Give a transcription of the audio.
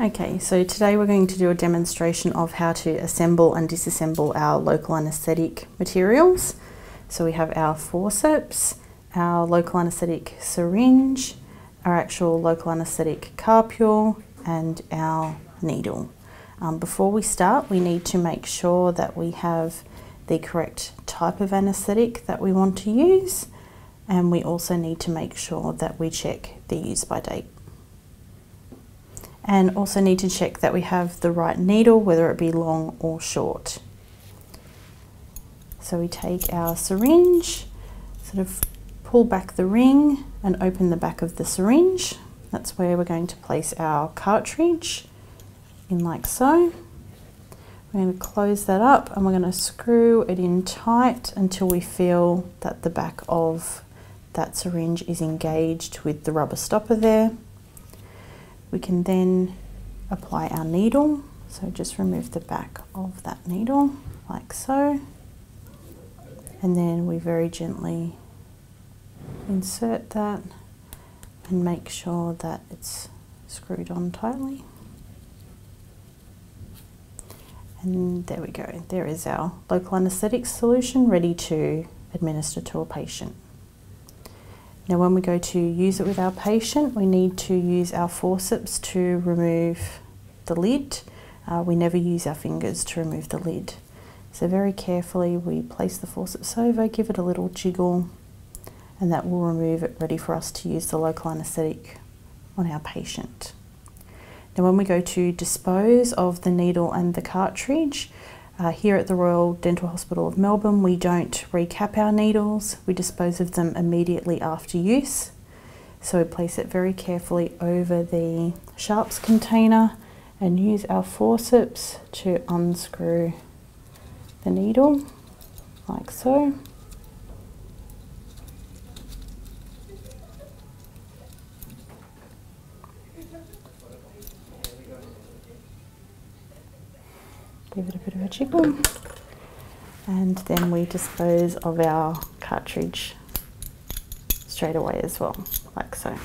Okay, so today we're going to do a demonstration of how to assemble and disassemble our local anaesthetic materials. So we have our forceps, our local anaesthetic syringe, our actual local anaesthetic carpule and our needle. Um, before we start we need to make sure that we have the correct type of anaesthetic that we want to use and we also need to make sure that we check the use by date and also need to check that we have the right needle, whether it be long or short. So we take our syringe, sort of pull back the ring and open the back of the syringe. That's where we're going to place our cartridge in like so. We're going to close that up and we're going to screw it in tight until we feel that the back of that syringe is engaged with the rubber stopper there. We can then apply our needle. So just remove the back of that needle like so. And then we very gently insert that and make sure that it's screwed on tightly. And there we go. There is our local anaesthetic solution ready to administer to a patient. Now when we go to use it with our patient, we need to use our forceps to remove the lid. Uh, we never use our fingers to remove the lid. So very carefully we place the forceps over, give it a little jiggle, and that will remove it ready for us to use the local anaesthetic on our patient. Now when we go to dispose of the needle and the cartridge, uh, here at the Royal Dental Hospital of Melbourne, we don't recap our needles, we dispose of them immediately after use. So we place it very carefully over the sharps container and use our forceps to unscrew the needle like so. Give it a bit of a jiggle. And then we dispose of our cartridge straight away as well like so